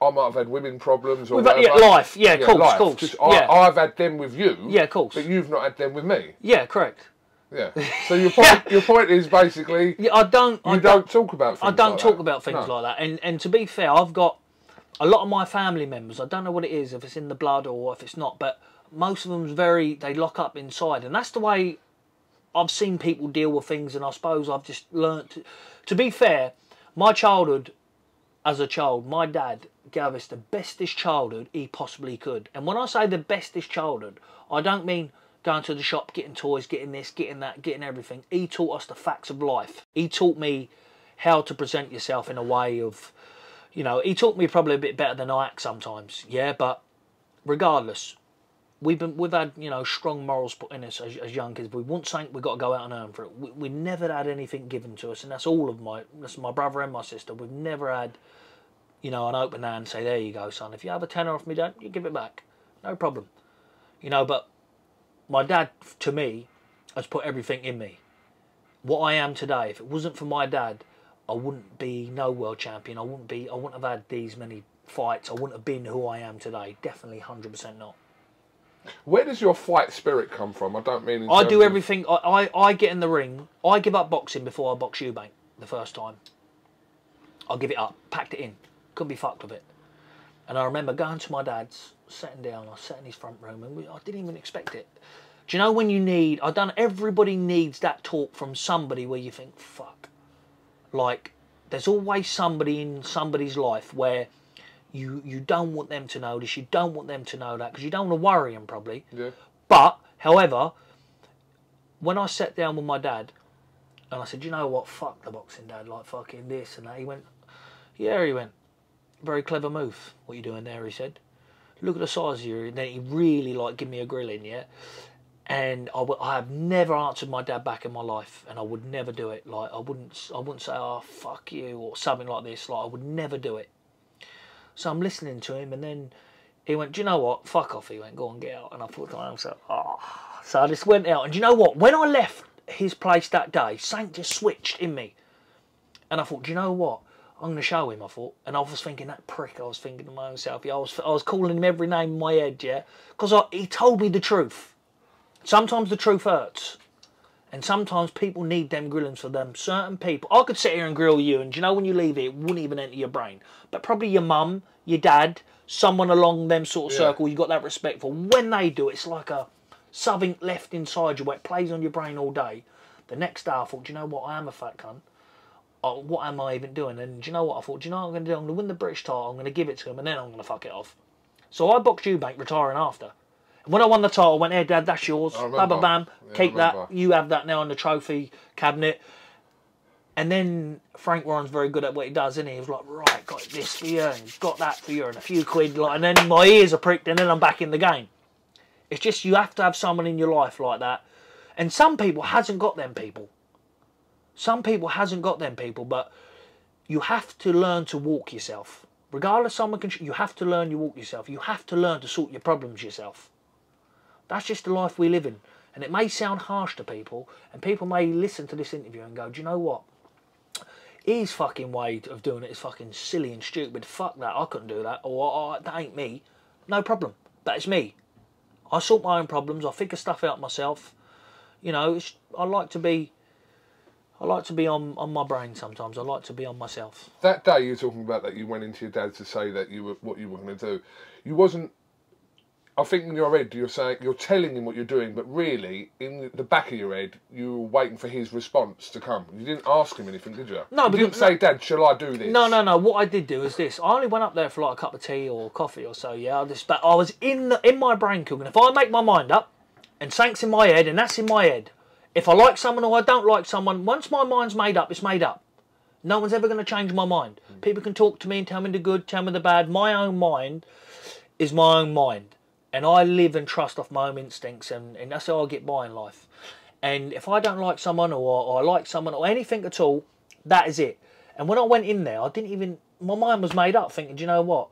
I might have had women problems or had- yeah, whatever. life, yeah, course, life. course, I, yeah. I've had them with you. Yeah, of course. But you've not had them with me. Yeah, correct. Yeah. So your point, [laughs] your point is basically Yeah, I don't. you I don't, talk about. I Things don't like talk that. about things No. like that. And and to be fair, I've got a lot of my family members. I don't know what it is, if it's in the blood or if it's not, but most of them's very they lock up inside, and that's the way I've seen people deal with things. And I suppose I've just learnt. To, to be fair, my childhood as a child, my dad gave us the bestest childhood he possibly could. And when I say the bestest childhood, I don't mean going to the shop, getting toys, getting this, getting that, getting everything. He taught us the facts of life. He taught me how to present yourself in a way of, you know, he taught me probably a bit better than I act sometimes. Yeah, but regardless, we've been we've had you know strong morals put in us as, as young kids. We want something, we've got to go out and earn for it. We, we never had anything given to us, and that's all of my that's my brother and my sister. We've never had, you know, an open hand say, "There you go, son. If you have a tenner off me, don't you give it back, no problem." You know, but my dad to me has put everything in me. What I am today, if it wasn't for my dad, I wouldn't be no world champion. I wouldn't be. I wouldn't have had these many fights. I wouldn't have been who I am today. Definitely, hundred percent not. Where does your fight spirit come from? I don't mean. I do everything. I, I, I get in the ring. I give up boxing before I box Eubank the first time. I'll give it up. Packed it in. Couldn't be fucked with it. And I remember going to my dad's, sitting down. I sat in his front room, and we, I didn't even expect it. Do you know when you need? I done. Everybody needs that talk from somebody where you think, fuck. Like, there's always somebody in somebody's life where you you don't want them to know this. You don't want them to know that because you don't want to worry them probably. Yeah. But, however, when I sat down with my dad and I said, you know what, fuck the boxing, dad, like fucking this and that, he went, yeah, he went, very clever move, what you doing there, he said. Look at the size of you. And then he really, like, give me a grilling, yeah? And I, I have never answered my dad back in my life, and I would never do it. Like, I wouldn't, I wouldn't say, oh, fuck you, or something like this. Like, I would never do it. So I'm listening to him, and then he went, Do you know what? Fuck off. He went, Go on, get out. And I thought to myself, Oh. So I just went out. And do you know what? When I left his place that day, something just switched in me. And I thought, Do you know what? I'm going to show him, I thought. And I was thinking, That prick, I was thinking to my own self. Yeah, I was, I was calling him every name in my head, yeah? Because he told me the truth. Sometimes the truth hurts. And sometimes people need them grillings for them. Certain people. I could sit here and grill you, and do you know when you leave it, it wouldn't even enter your brain. But probably your mum, your dad, someone along them sort of Yeah. circle you got that respect for. When they do it's like a something left inside you where it plays on your brain all day. The next day I thought, do you know what? I am a fat cunt. Oh, what am I even doing? And do you know what I thought? Do you know what I'm going to do? I'm going to win the British title. I'm going to give it to him, and then I'm going to fuck it off. So I boxed Eubank, retiring after. And when I won the title, I went, "Here, Dad, that's yours. Bam, bam, bam. Yeah, Keep that. You have that now in the trophy cabinet." And then Frank Warren's very good at what he does, isn't he? He was like, "Right, got this for you, and got that for you, and a few quid." Like, and then my ears are pricked, and then I'm back in the game. It's just you have to have someone in your life like that, and some people hasn't got them people. Some people hasn't got them people, but you have to learn to walk yourself. Regardless, someone can. You have to learn you walk yourself. You have to learn to sort your problems yourself. That's just the life we live in, and it may sound harsh to people, and people may listen to this interview and go, "Do you know what? His fucking way of doing it is fucking silly and stupid. Fuck that. I couldn't do that. Or oh, that ain't me. No problem. But it's me. I sort my own problems. I figure stuff out myself. You know, I like to be. I like to be on, on my brain sometimes. I like to be on myself. That day you were talking about that you went into your dad to say that you were what you were going to do. You wasn't. I think in your head you're saying you're telling him what you're doing, but really in the back of your head you were waiting for his response to come. You didn't ask him anything, did you? No, you didn't say, "Dad, shall I do this?" No, no, no. What I did do is this. I only went up there for like a cup of tea or coffee or so. Yeah, I just. But I was in the, in my brain cooking. If I make my mind up, and something's in my head, and that's in my head. If I like someone or I don't like someone, once my mind's made up, it's made up. No one's ever going to change my mind. Hmm. People can talk to me and tell me the good, tell me the bad. My own mind is my own mind. And I live and trust off my own instincts, and, and that's how I get by in life. And if I don't like someone or, or I like someone or anything at all, that is it. And when I went in there, I didn't even, my mind was made up thinking, do you know what?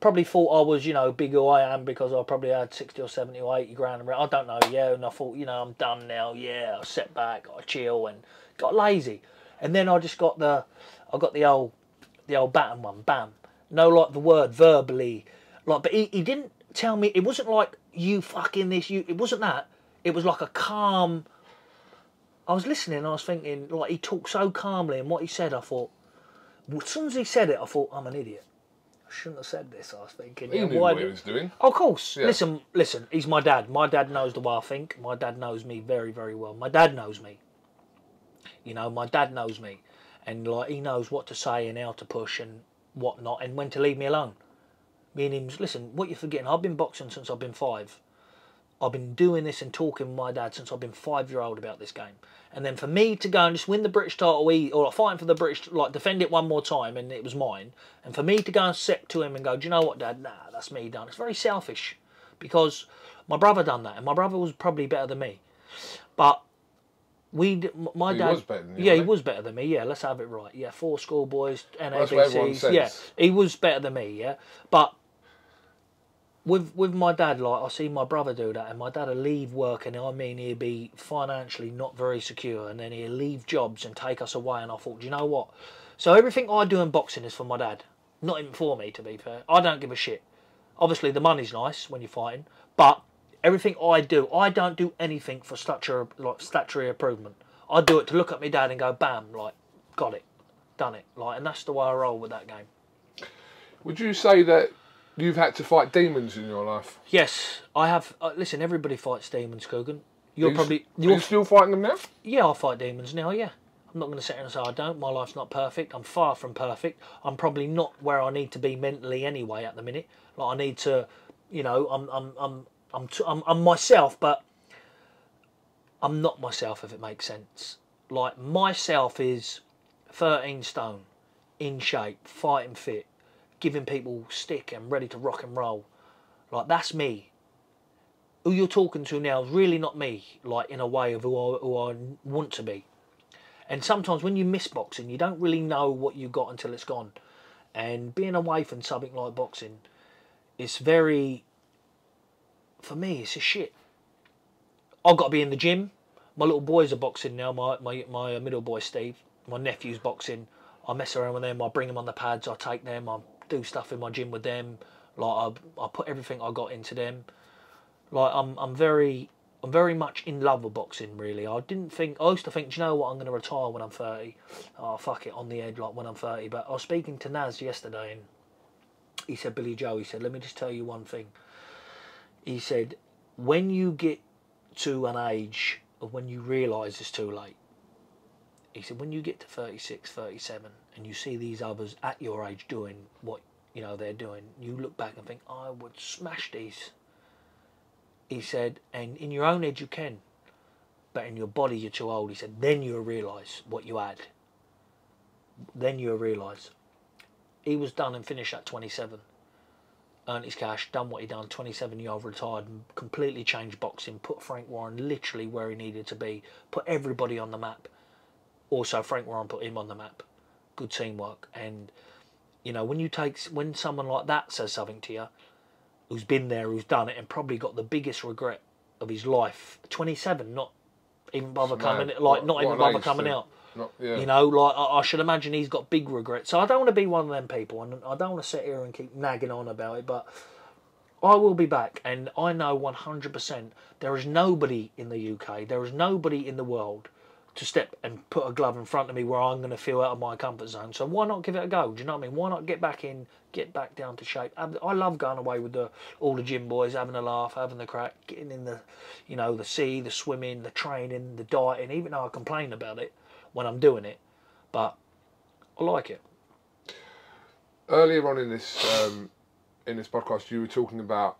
Probably thought I was, you know, big who I am because I probably had 60 or 70 or 80 grand. I don't know, yeah. And I thought, you know, I'm done now, yeah. I set back, I chill and got lazy. And then I just got the, I got the old, the old baton one, bam. No, like the word verbally. Like, but he, he didn't tell me, it wasn't like, you fucking this, you, it wasn't that. It was like a calm, I was listening I was thinking, like, he talked so calmly and what he said, I thought, as soon as he said it, I thought, I'm an idiot. I shouldn't have said this. I was thinking, He yeah, knew why what he was doing. Of course. Yeah. Listen, listen. He's my dad. My dad knows the way I think. My dad knows me very, very well. My dad knows me. You know, my dad knows me, and like he knows what to say and how to push and what not, and when to leave me alone. Me and him. Listen, what you're forgetting? I've been boxing since I've been five. I've been doing this and talking with my dad since I've been five year old about this game. And then for me to go and just win the British title, or like fighting for the British, like defend it one more time, and it was mine. And for me to go and sit to him and go, do you know what, Dad? Nah, that's me done. It's very selfish, because my brother done that, and my brother was probably better than me. But we, my He dad, was better than you, yeah, he was better than me. Yeah, let's have it right. Yeah, four schoolboys, NABCs. says. Yeah, he was better than me. Yeah, but with with my dad, like I see my brother do that, and my dad will leave work, and I mean he'd be financially not very secure, and then he'll leave jobs and take us away. And I thought, do you know what? So everything I do in boxing is for my dad, not even for me. To be fair, I don't give a shit. Obviously, the money's nice when you're fighting, but everything I do, I don't do anything for stature like statutory improvement. I do it to look at my dad and go, bam, like got it, done it, like, and that's the way I roll with that game. Would you say that you've had to fight demons in your life? Yes, I have. Uh, listen, everybody fights demons, Kugan. You're you- probably you're you still fighting them now? Yeah, I fight demons now, yeah. I'm not going to sit here and say I don't. My life's not perfect. I'm far from perfect. I'm probably not where I need to be mentally anyway at the minute. Like I need to, you know, I'm I'm I'm I'm t- I'm, I'm myself, but I'm not myself if it makes sense. Like myself is 13 stone, in shape, fighting fit, giving people stick and ready to rock and roll. Like that's me who you're talking to now is really not me, like in a way of who I, who I want to be. And sometimes when you miss boxing, you don't really know what you got until it's gone. And being away from something like boxing, it's very, for me, it's a shit. I've got to be in the gym. My little boys are boxing now. My my my middle boy Steve, my nephew's boxing. I mess around with them. I bring them on the pads. I take them. I do stuff in my gym with them. Like I, I put everything I got into them like I'm I'm very I'm very much in love with boxing really. I didn't think I used to think, Do you know what, I'm gonna retire when I'm thirty. Oh fuck it on the edge like when I'm thirty. But I was speaking to Naz yesterday and he said, Billy Joe, he said, Let me just tell you one thing. He said, When you get to an age of when you realise it's too late, he said, when you get to 36, 37 and you see these others at your age doing what you know they're doing, you look back and think, I would smash these he said, and in your own head you can, but in your body you're too old. He said, then you'll realise what you had. Then you'll realise. He was done and finished at 27. Earned his cash, done what he done, 27 year old retired, and completely changed boxing, put Frank Warren literally where he needed to be, put everybody on the map. Also, Frank Warren put him on the map. Good teamwork. And, you know, when you take, when someone like that says something to you, who's been there, who's done it, and probably got the biggest regret of his life. Twenty seven, not even bother coming, like What- not even bother coming to- out. Not, yeah. You know, like I, I should imagine he's got big regrets. So I don't want to be one of them people, and I don't want to sit here and keep nagging on about it. But I will be back, and I know one hundred percent there is nobody in the UK, there is nobody in the world to step and put a glove in front of me where I'm going to feel out of my comfort zone. So why not give it a go? Do you know what I mean? Why not get back in, get back down to shape? I love going away with the all the gym boys, having a laugh, having the crack, getting in the, you know, the sea, the swimming, the training, the dieting. Even though I complain about it when I'm doing it, but I like it. earlier on in this um, in this podcast, you were talking about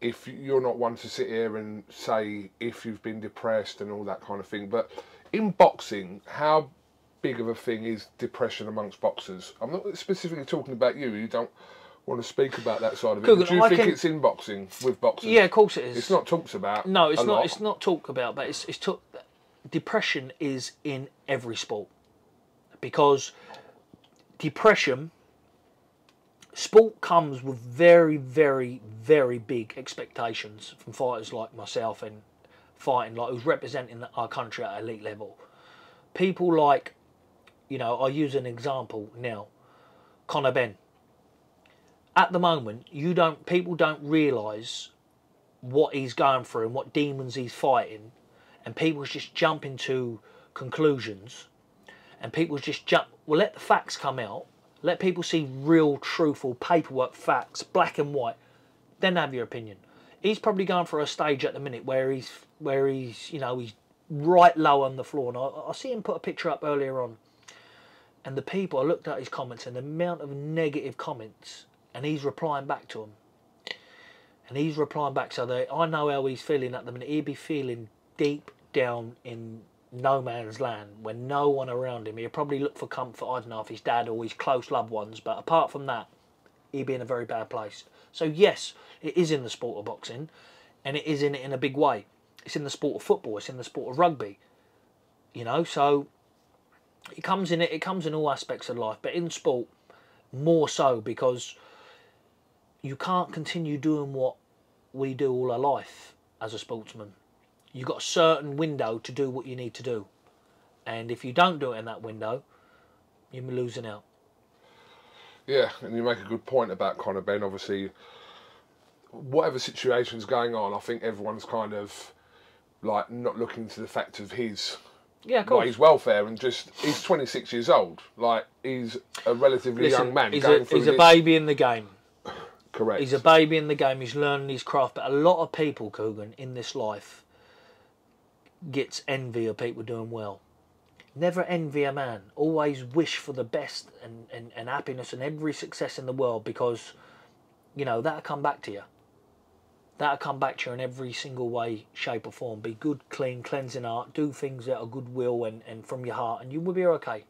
if you're not one to sit here and say if you've been depressed and all that kind of thing, but in boxing, how big of a thing is depression amongst boxers? I'm not specifically talking about you. You don't want to speak about that side of it. Good, do you I think can- it's in boxing with boxers? Yeah, of course it is. It's not talked about. No, it's not. lot. It's not talked about, but it's it's talk. Depression is in every sport because depression. Sport comes with very, very, very big expectations from fighters like myself and fighting like who's representing our country at elite level. People like, you know, I use an example now, Conor Benn. At the moment, you don't. People don't realise what he's going through and what demons he's fighting, and people's just jumping to conclusions, and people's just jump. Well, let the facts come out. Let people see real, truthful paperwork, facts, black and white. Then have your opinion. He's probably going for a stage at the minute where he's where he's you know he's right low on the floor, and I, I see him put a picture up earlier on. And the people, I looked at his comments and the amount of negative comments, and he's replying back to them and he's replying back so that I know how he's feeling at the minute. He'd be feeling deep down in no man's land when no one around him. He'd probably look for comfort. I don't know if his dad or his close loved ones, but apart from that, he'd be in a very bad place. So yes, it is in the sport of boxing, and it is in it in a big way. It's in the sport of football. It's in the sport of rugby. You know, so it comes in it. It comes in all aspects of life, but in sport more so because you can't continue doing what we do all our life as a sportsman. You've got a certain window to do what you need to do. And if you don't do it in that window, you're losing out. Yeah, and you make a good point about Conor Benn. Obviously, whatever situation's going on, I think everyone's kind of like not looking to the fact of his Yeah, of like his welfare and just he's 26 years old. Like he's a relatively Listen, young man he's, going a, he's a baby in the game. [sighs] Correct. He's a baby in the game. He's learning his craft. But a lot of people, Kugan, in this life, gets envy of people doing well. Never envy a man. Always wish for the best and, and, and happiness and every success in the world because, you know, that'll come back to you. That'll come back to you in every single way, shape, or form. Be good, clean, cleansing heart. Do things that are goodwill and, and from your heart, and you will be okay.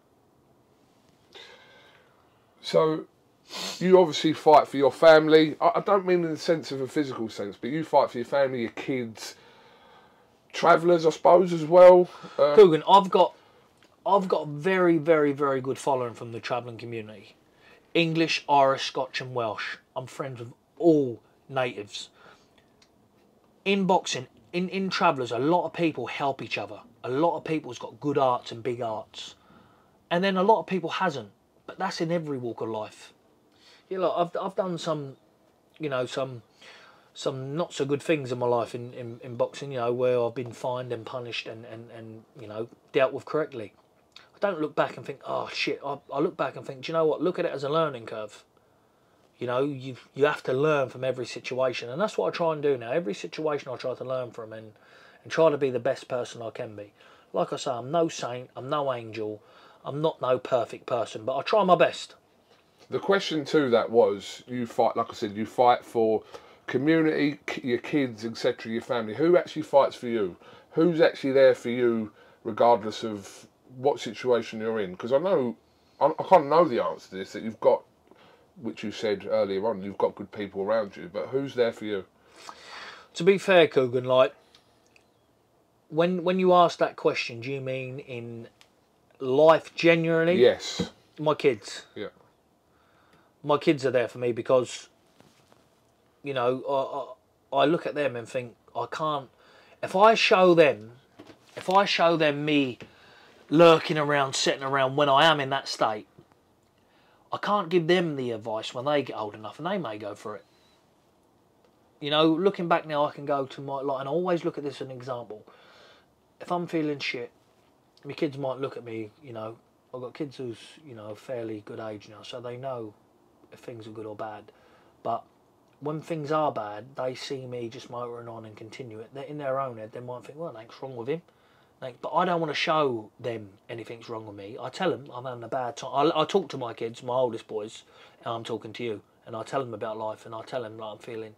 So, you obviously fight for your family. I don't mean in the sense of a physical sense, but you fight for your family, your kids, travellers, I suppose, as well. Uh, Kugan, I've got, I've got a very, very, very good following from the travelling community. English, Irish, Scotch, and Welsh. I'm friends with all natives. In boxing, in in travellers, a lot of people help each other. A lot of people's got good arts and big arts, and then a lot of people hasn't. But that's in every walk of life. You know, I've I've done some, you know, some some not so good things in my life in, in, in boxing, you know, where I've been fined and punished and, and, and you know, dealt with correctly. I don't look back and think, oh shit. I, I look back and think, do you know what? Look at it as a learning curve. You know, you you have to learn from every situation, and that's what I try and do now. Every situation I try to learn from and, and try to be the best person I can be. Like I say, I'm no saint, I'm no angel, I'm not no perfect person, but I try my best. The question to that was, you fight, like I said, you fight for community, your kids, etc., your family. Who actually fights for you? Who's actually there for you, regardless of what situation you're in? Because I know, I, I of know the answer to this. That you've got, which you said earlier on, you've got good people around you. But who's there for you? To be fair, Kugan, like when when you ask that question, do you mean in life generally? Yes. My kids. Yeah. My kids are there for me because, you know, I, I, I look at them and think I can't. If I show them, if I show them me lurking around, sitting around when I am in that state, I can't give them the advice when they get old enough, and they may go for it. You know, looking back now, I can go to my like, and I always look at this as an example. If I'm feeling shit, my kids might look at me. You know, I've got kids who's you know fairly good age now, so they know if things are good or bad. But when things are bad, they see me just motoring on and continue it. They're in their own head, they might think, well, nothing's wrong with him. Like, but I don't want to show them anything's wrong with me. I tell them I'm having a bad time. I, I talk to my kids, my oldest boys, and I'm talking to you, and I tell them about life, and I tell them like I'm feeling,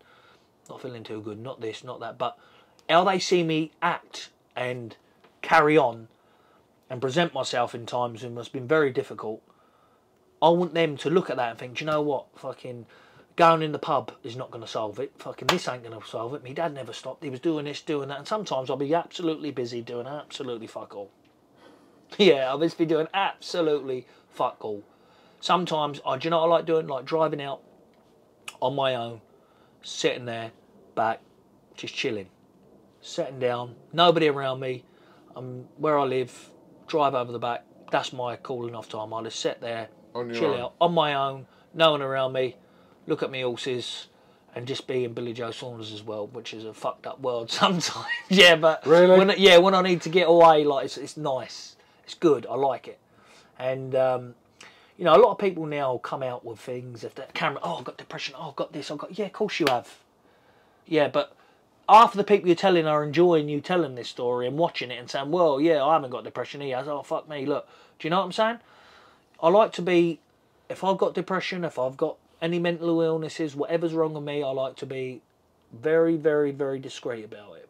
not feeling too good, not this, not that. But how they see me act and carry on and present myself in times when it's been very difficult, I want them to look at that and think, do you know what, fucking going in the pub is not going to solve it. Fucking this ain't going to solve it. My dad never stopped. He was doing this, doing that, and sometimes I'll be absolutely busy doing absolutely fuck all. [laughs] Yeah, I'll just be doing absolutely fuck all. Sometimes, I, do you know what I like doing? Like driving out on my own, sitting there, back, just chilling, sitting down, nobody around me. I'm where I live, drive over the back. That's my cooling off time. I'll just sit there, On chill own. out on my own, no one around me, look at me horses, and just be in Billy Joe Saunders as well, which is a fucked up world [laughs] sometimes. [laughs] yeah, but Really? when yeah, when I need to get away, like it's, it's nice, it's good, I like it, and um, you know, a lot of people now come out with things. If the camera, oh, I've got depression, oh, I've got this, I've got yeah, of course you have, yeah, but half the people you're telling are enjoying you telling this story and watching it and saying, well, yeah, I haven't got depression, he has, oh fuck me, look, do you know what I'm saying? I like to be, if I've got depression, if I've got any mental illnesses, whatever's wrong with me, I like to be very, very, very discreet about it.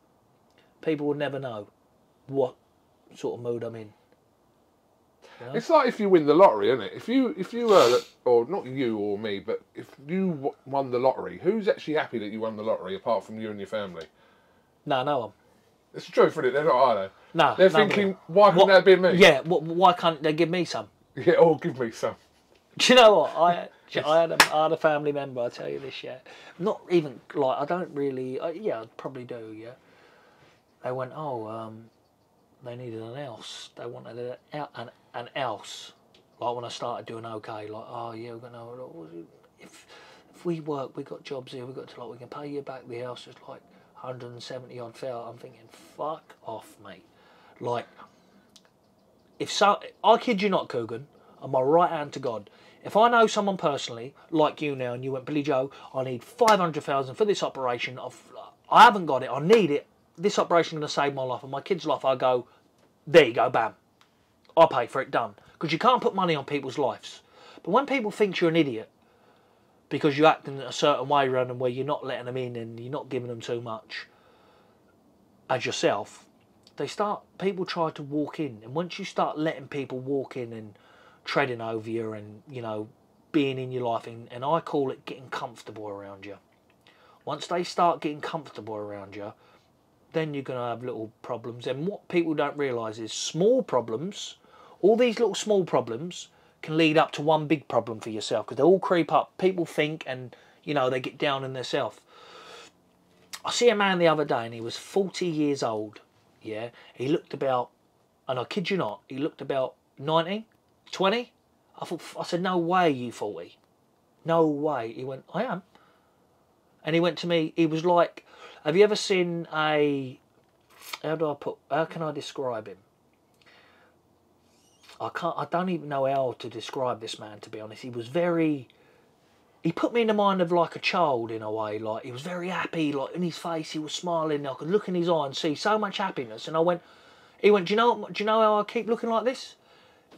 People will never know what sort of mood I'm in. It's like if you win the lottery, isn't it? If you, if you were, or not you or me, but if you won the lottery, who's actually happy that you won the lottery apart from you and your family? No, no one. It's true, truth, isn't it? They're not, are they? No. They're nobody. thinking, why can't What- that be me? Yeah, why can't they give me some? [laughs] Yeah, oh, give me some. Do you know what I? I had a, I had a family member. I tell you this, yeah. Not even like I don't really. Uh, yeah, I probably do. Yeah. They went, oh, um, they needed an house. They wanted a, an an house. Like when I started doing okay, like oh yeah, we're gonna if if we work, we got jobs here, we got to like we can pay you back the house. It's like 170 odd thousand. I'm thinking, fuck off, mate. Like if so, I kid you not, Kugan, on my right hand to God. If I know someone personally, like you now, and you went, Billy Joe, I need 500,000 for this operation. I've, I haven't got it. I need it. This operation is going to save my life and my kid's life. I go, there you go, bam. I'll pay for it, done. Because you can't put money on people's lives. But when people think you're an idiot because you're acting a certain way around them where you're not letting them in and you're not giving them too much as yourself, they start, people try to walk in. And once you start letting people walk in and treading over you and, you know, being in your life, and, and I call it getting comfortable around you. Once they start getting comfortable around you, then you're going to have little problems. And what people don't realise is small problems, all these little small problems can lead up to one big problem for yourself because they all creep up. People think and, you know, they get down in themselves. I see a man the other day and he was 40 years old. Yeah, he looked about, and I kid you not, he looked about 90, 20. I thought, I said, no way, you 40. No way. He went, I am. And he went to me, he was like, have you ever seen a, how do I put, how can I describe him? I can't, I don't even know how to describe this man, to be honest. He was very, he put me in the mind of like a child in a way. Like he was very happy, like in his face, he was smiling. I could look in his eye and see so much happiness. And I went, he went, do you know, do you know how I keep looking like this?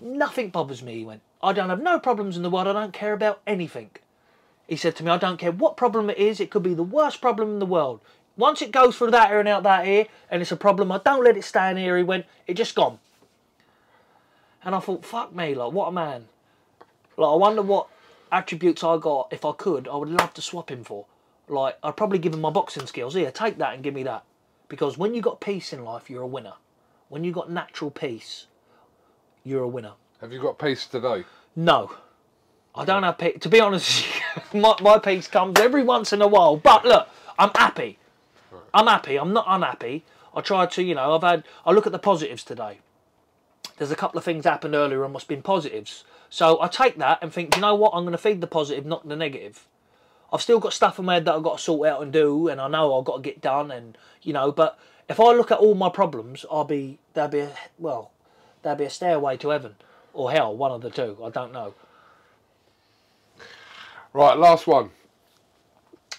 Nothing bothers me. He went, I don't have no problems in the world. I don't care about anything. He said to me, I don't care what problem it is. It could be the worst problem in the world. Once it goes through that ear and out that ear, and it's a problem, I don't let it stay in here. He went, it just gone. And I thought, fuck me, like what a man. Like I wonder what attributes I got, if I could, I would love to swap him for. Like, I'd probably give him my boxing skills. Here, take that and give me that. Because when you got peace in life, you're a winner. When you got natural peace, you're a winner. Have you got peace today? No. I don't have peace. To be honest, [laughs] my, my peace comes every once in a while. But look, I'm happy. I'm happy. I'm not unhappy. I try to, you know, I've had, I look at the positives today. There's a couple of things happened earlier and must have been positives. So I take that and think, you know what, I'm going to feed the positive, not the negative. I've still got stuff in my head that I've got to sort out and do, and I know I've got to get done, and you know. But if I look at all my problems, I'll be there'll be a, well, there'll be a stairway to heaven or hell, one of the two. I don't know. Right, last one.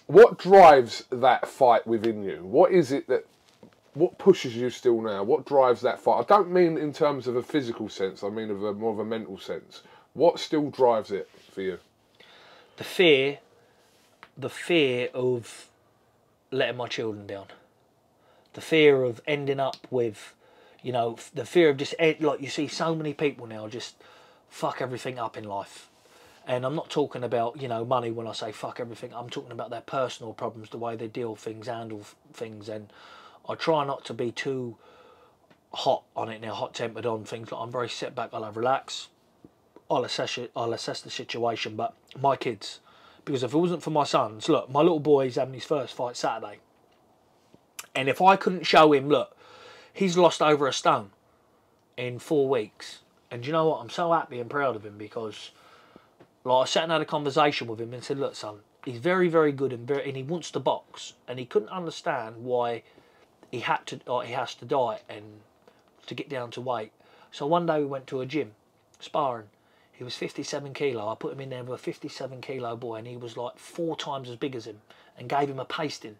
What drives that fight within you? What is it that what pushes you still now? What drives that fight? I don't mean in terms of a physical sense. I mean of a more of a mental sense. What still drives it for you? The fear, the fear of letting my children down. The fear of ending up with, you know, the fear of just eh, like you see so many people now just fuck everything up in life. And I'm not talking about you know money when I say fuck everything. I'm talking about their personal problems, the way they deal things, handle things, and I try not to be too hot on it now, hot tempered on things. Like I'm very set back. I'll have relax. I'll assess it. I'll assess the situation. But my kids, because if it wasn't for my sons, look, my little boy's having his first fight Saturday, and if I couldn't show him, look, he's lost over a stone in four weeks, and you know what? I'm so happy and proud of him because, like, I sat and had a conversation with him and said, look, son, he's very, very good and very, and he wants to box, and he couldn't understand why he had to, or he has to diet and to get down to weight. So one day we went to a gym, sparring, he was 57 kilo. I put him in there with a 57 kilo boy, and he was like four times as big as him, and gave him a pasting,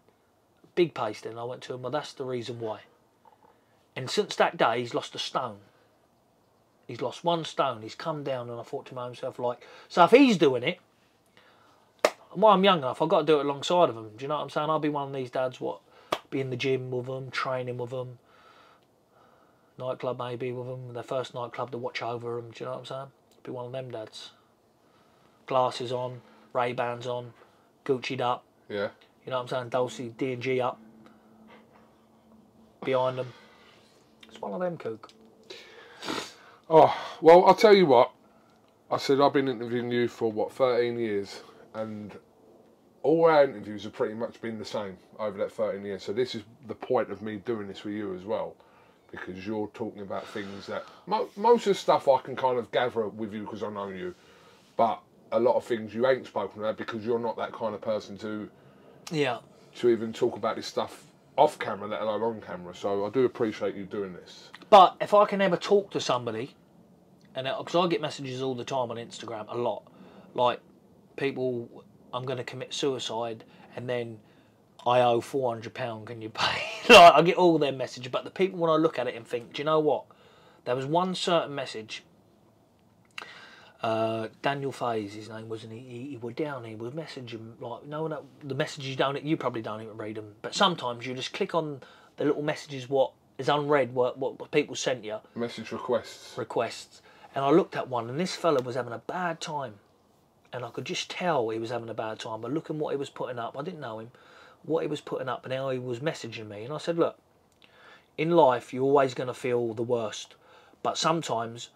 big pasting. And I went to him, well, that's the reason why. And since that day, he's lost a stone. He's lost one stone. He's come down, and I thought to myself, like, so if he's doing it, well, I'm young enough. I've got to do it alongside of him. Do you know what I'm saying? I'll be one of these dads, what, be in the gym with them, training with them, nightclub maybe with them, their first nightclub to watch over them. Do you know what I'm saying? Be one of them dads. Glasses on, Ray Bans on, Gucci'd up. Yeah. You know what I'm saying? Dolce D and G up. Behind them. It's one of them, Cook. Oh well, I'll tell you what. I said I've been interviewing you for what 13 years, and all our interviews have pretty much been the same over that 13 years. So this is the point of me doing this with you as well, because you're talking about things that mo- most of the stuff I can kind of gather with you because I know you, but a lot of things you ain't spoken about because you're not that kind of person to Yeah. to even talk about this stuff off camera, let alone on camera. So I do appreciate you doing this. But if I can ever talk to somebody, and uh, because I get messages all the time on Instagram, a lot, like people, I'm going to commit suicide, and then I owe four hundred pound. Can you pay? [laughs] like I get all their messages, but the people when I look at it and think, do you know what? There was one certain message. Uh, Daniel Faze, his name was, and he, he, he was down. He was messaging like no, no, the messages down, don't. You probably don't even read them, but sometimes you just click on the little messages what is unread, what what, what people sent you Message requests. requests, and I looked at one, and this fella was having a bad time, and I could just tell he was having a bad time. But looking what he was putting up, I didn't know him, what he was putting up, and how he was messaging me, and I said, look, in life you're always going to feel the worst, but sometimes,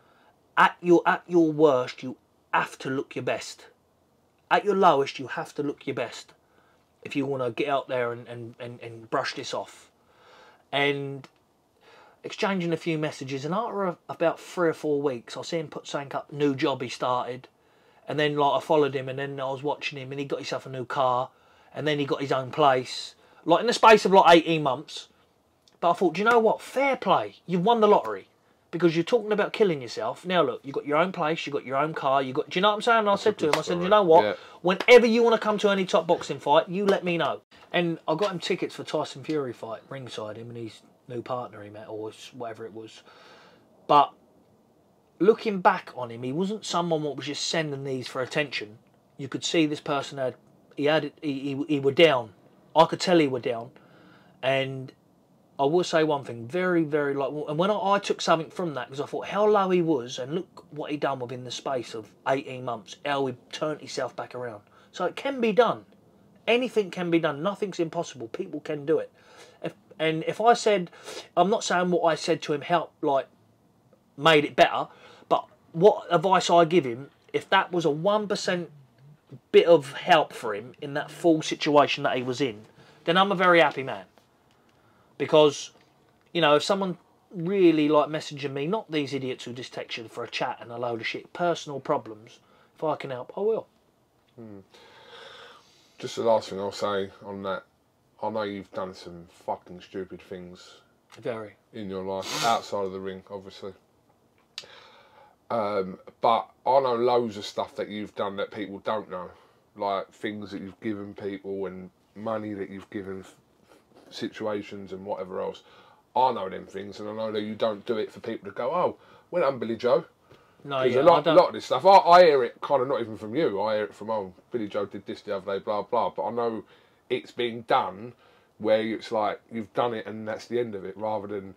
at your at your worst, you have to look your best. At your lowest, you have to look your best if you want to get out there and, and, and, and brush this off. And exchanging a few messages, and after about three or four weeks, I see him put something up, new job he started, and then like I followed him, and then I was watching him, and he got himself a new car, and then he got his own place, like in the space of like eighteen months. But I thought, do you know what? Fair play. You've won the lottery. Because you're talking about killing yourself. Now look, you've got your own place, you've got your own car, you got. Do you know what I'm saying? And I said to him, I said, you know what? Yeah. Whenever you want to come to any top boxing fight, you let me know. And I got him tickets for Tyson Fury fight ringside. Him and his new partner he met, or whatever it was. But looking back on him, he wasn't someone what was just sending these for attention. You could see this person had he had it- he he, he were down. I could tell he were down, and I will say one thing, very very like, and when I, I took something from that because I thought how low he was, and look what he done within the space of eighteen months, how he turned himself back around. So it can be done. Anything can be done. Nothing's impossible. People can do it. If, and if I said, I'm not saying what I said to him helped like made it better, but what advice I give him, if that was a one percent bit of help for him in that full situation that he was in, then I'm a very happy man. Because, you know, if someone really like messaging me, not these idiots who just text you for a chat and a load of shit, personal problems, if I can help, I will. Just the last thing I'll say on that. I know you've done some fucking stupid things Very. in your life outside of the ring, obviously. Um, but I know loads of stuff that you've done that people don't know, like things that you've given people and money that you've given situations and whatever else. I know them things, and I know that you don't do it for people to go, "Oh, well done, Billy Joe." No, yeah, a lot, lot of this stuff. I, I hear it kind of not even from you. I hear it from oh, Billy Joe did this the other day, blah blah. But I know it's being done where it's like you've done it and that's the end of it, rather than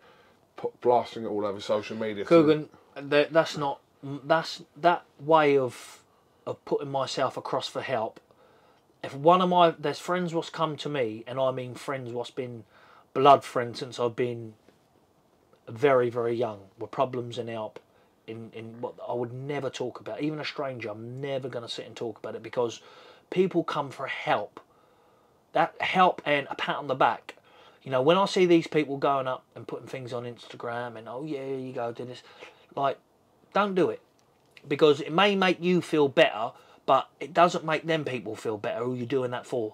put, blasting it all over social media. Kugan, that, that's not that's that way of of putting myself across for help. If one of my there's friends what's come to me, and I mean friends what's been blood friends since I've been very very young, with problems and help in in what I would never talk about. Even a stranger, I'm never going to sit and talk about it because people come for help. That help and a pat on the back. You know, when I see these people going up and putting things on Instagram and oh yeah, you go do this, like, don't do it because it may make you feel better, but it doesn't make them people feel better who you're doing that for.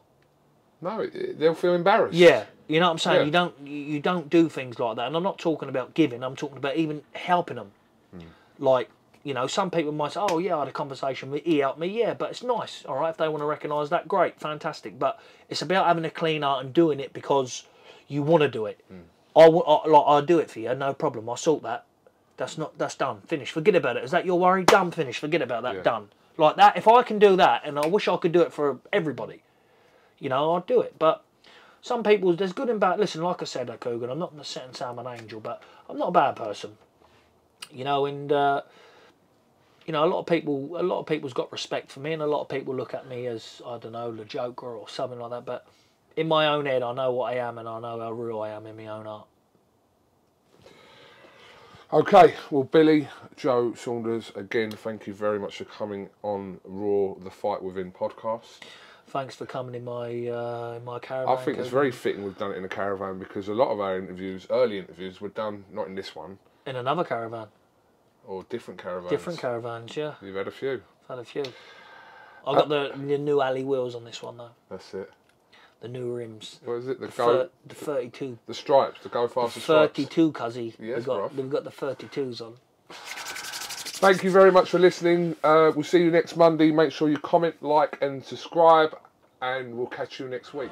no, they'll feel embarrassed. Yeah, you know what I'm saying. Yeah. You don't you you don't do things like that, and I'm not talking about giving. I'm talking about even helping them. Hmm. Like you know, some people might say, "Oh yeah, I had a conversation with he helped me." Yeah, but it's nice. All right, if they want to recognise that, great, fantastic. But it's about having a clean heart and doing it because you want to do it. Hmm. I, I like I'll do it for you, no problem. I'll sort that. That's not that's done. Finish. Forget about it. Is that your worry? Done. Finish. Forget about that. Yeah. Done. Like that. If I can do that, and I wish I could do it for everybody, you know, I'd do it. But some people, there's good and bad. Listen, like I said, Kugan, I'm not sit and say I'm an angel, but I'm not a bad person. You know, and uh, you know, a lot of people, a lot of people's got respect for me, and a lot of people look at me as I don't know, the Joker or something like that. But in my own head, I know what I am, and I know how real I am in my own heart. Okay, well, Billy, Joe Saunders, again, thank you very much for coming on Raw, the Fight Within podcast. Thanks for coming in my uh, in my caravan. I think it's very fitting we've done it in a caravan because a lot of our interviews, early interviews, were done not in this one in another caravan. or different caravans. Different caravans, yeah. You've had a few. I've had a few. I got the, the new alley wheels on this one though. That's it. The new rims. What is it? The The, go, thir- the 32. the stripes, the go faster stripes. 32 cuzzy. Yes, we've got, we've got the 32s on. Thank you very much for listening. Uh, we'll see you next Monday. Make sure you comment, like, and subscribe, and we'll catch you next week.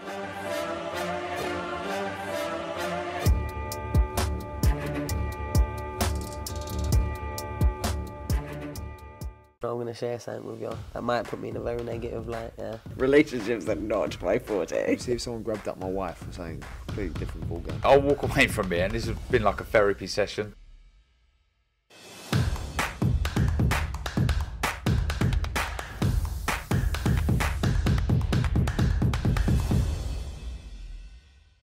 I'm gonna share something with you that might put me in a very negative light. Yeah. Relationships are not my forte. See if someone grabbed up my wife and saying completely different ballgame. I'll walk away from here, and this has been like a therapy session.